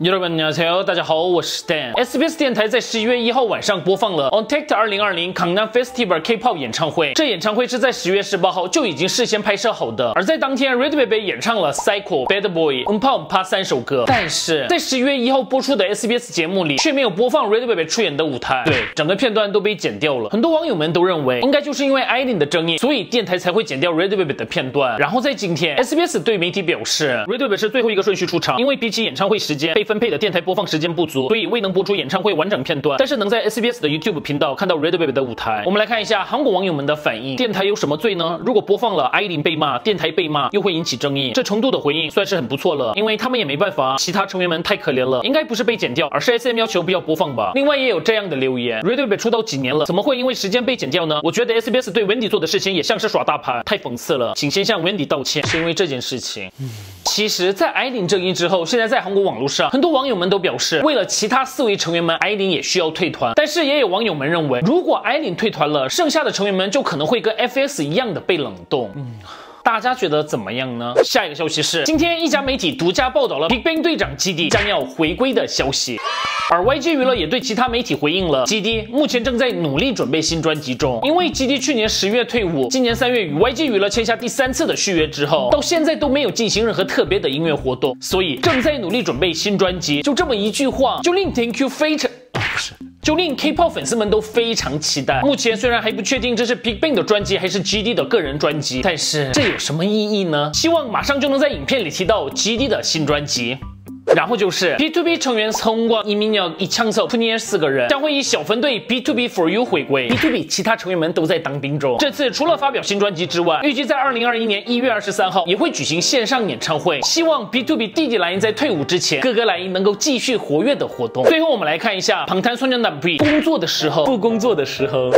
여러분안녕하세요大家好，我是 Dan。SBS 电台在十一月一号晚上播放了 On Take 二零二零港南 Festival K-pop 演唱会。这演唱会是在十月十八号就已经事先拍摄好的。而在当天，RedVelvet 演唱了 Cycle、Bad Boy、u n p a u n p a 三首歌。但是在十一月一号播出的 SBS 节目里，却没有播放 RedVelvet 出演的舞台。对，整个片段都被剪掉了。很多网友们都认为，应该就是因为 Idol 的争议，所以电台才会剪掉 RedVelvet 的片段。然后在今天，SBS 对媒体表示，RedVelvet 是最后一个顺序出场，因为比起演唱会时间被 分配的电台播放。时间不足，所以未能播出演唱会完整片段。但是能在 SBS 的 YouTube 频道看到 RedVelvet 的舞台。我们来看一下韩国网友们的反应。电台有什么罪呢？如果播放了艾琳被骂，电台被骂，又会引起争议。这程度的回应算是很不错了，因为他们也没办法，其他成员们太可怜了。应该不是被剪掉，而是 SM 要求不要播放吧。另外也有这样的留言：RedVelvet 出道几年了，怎么会因为时间被剪掉呢？我觉得 SBS 对 Wendy 做的事情也像是耍大牌，太讽刺了，请先向 Wendy 道歉，是因为这件事情。其实，在艾琳争议之后，现在在韩国网络上，很多网友们都表示，为了其他四位成员们，艾琳也需要退团。但是，也有网友们认为，如果艾琳退团了，剩下的成员们就可能会跟 FS 一样的被冷冻。嗯。大家觉得怎么样呢？下一个消息是，今天一家媒体独家报道了 BigBang 队长基地将要回归的消息，而 YG 娱乐也对其他媒体回应了，基地目前正在努力准备新专辑中，因为基地去年十月退伍，今年三月与 YG 娱乐签下第三次的续约之后，到现在都没有进行任何特别的音乐活动，所以正在努力准备新专辑。就这么一句话，就令 Thank you 非常。就令 K-pop 粉丝们都非常期待。目前虽然还不确定这是 BigBang 的专辑还是 GD 的个人专辑，但是这有什么意义呢？希望马上就能在影片里提到 GD 的新专辑。然后就是 B2B 成员성광이민혁이창석 푸니엘四个人将会以小分队 B2B For You 回归。B2B 其他成员们都在当兵中。这次除了发表新专辑之外，预计在二零二一年一月二十三号也会举行线上演唱会。希望 B2B 弟弟莱茵在退伍之前，哥哥莱茵能够继续活跃的活动。最后我们来看一下，방탄소년단 B 工作的时候，不工作的时候。